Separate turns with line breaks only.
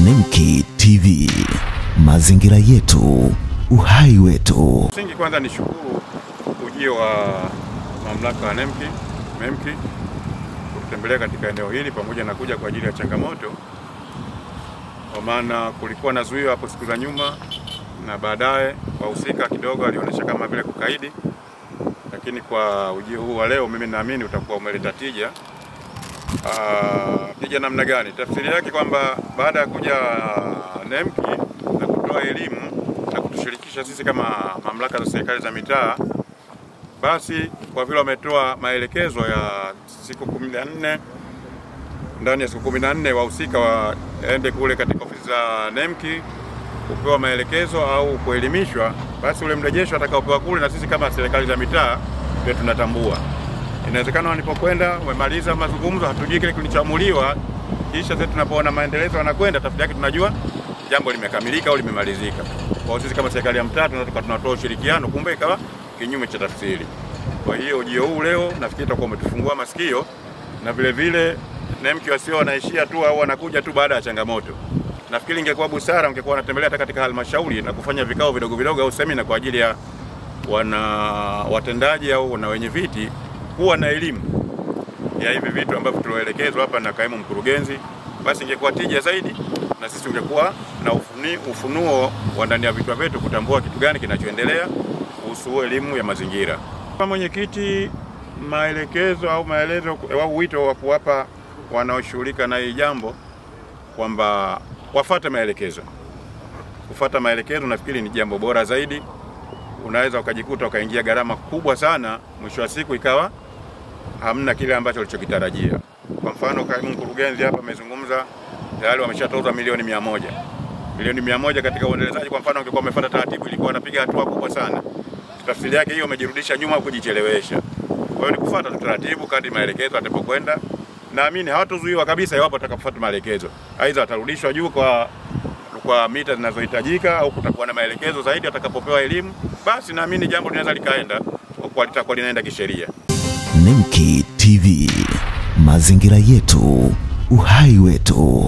Nemki TV, mazingira yetu, uhai wetu.
Msingi kwanza ni shukuru ujio wa mamlaka ya NEMKI MEMKI kutembelea katika eneo hili pamoja na kuja kwa ajili ya changamoto, kwa maana kulikuwa na zuio hapo siku za nyuma, na baadaye wahusika kidogo alionyesha kama vile kukaidi, lakini kwa ujio huu wa leo mimi naamini utakuwa umeleta tija. Ah, namna gani? Tafsiri yake kwamba baada ya kuja NEMKI na kutoa elimu na kutushirikisha sisi kama mamlaka za serikali za mitaa, basi kwa vile wametoa maelekezo ya siku kumi na nne ndani ya siku kumi na nne wahusika waende kule katika ofisi za NEMKI kupewa maelekezo au kuelimishwa, basi ule mrejesho atakaopewa kule na sisi kama serikali za mitaa ndio tunatambua. Inawezekana walipokwenda wamemaliza mazungumzo, hatujui kile kilichoamuliwa, kisha sisi tunapoona maendeleo yanakwenda, tafsiri yake tunajua jambo limekamilika au limemalizika. Kwa sisi kama serikali ya mtaa tunatoka tunatoa ushirikiano, kumbe ikawa kinyume cha tafsiri. Kwa hiyo ujio huu leo nafikiri utakuwa umetufungua masikio na vile vile NEMKI wasio wanaishia tu au wanakuja tu baada ya changamoto. Nafikiri ingekuwa busara ungekuwa wanatembelea hata katika halmashauri na kufanya vikao vidogo vidogo au semina kwa ajili ya wana watendaji au na wenye viti kuwa na elimu ya hivi vitu ambavyo tulioelekezwa hapa na kaimu mkurugenzi, basi ingekuwa tija zaidi na sisi ungekuwa na ufuni, ufunuo wa ndani ya vichwa vyetu kutambua kitu gani kinachoendelea kuhusu elimu ya mazingira. Kama mwenyekiti, maelekezo au maelezo au wito wa kuwapa wanaoshughulika na hii jambo kwamba wafate maelekezo. Kufata maelekezo nafikiri ni jambo bora zaidi. Unaweza ukajikuta ukaingia gharama kubwa sana, mwisho wa siku ikawa hamna kile ambacho alichokitarajia. Kwa mfano, kaimu mkurugenzi hapa amezungumza tayari wameshatoza milioni mia moja milioni mia moja katika uendelezaji. Kwa mfano, ungekuwa umefuata taratibu, ilikuwa wanapiga hatua kubwa sana. Tafsiri yake hiyo umejirudisha nyuma, kujichelewesha. Kwa hiyo ni kufuata taratibu kadri maelekezo atapokwenda. Naamini hawatozuiwa kabisa iwapo watakapofuata maelekezo, aidha watarudishwa juu kwa kwa mita zinazohitajika au kutakuwa na maelekezo zaidi atakapopewa elimu, basi naamini jambo linaweza likaenda kwa litakuwa linaenda kisheria.
Nemki TV, mazingira yetu, uhai wetu.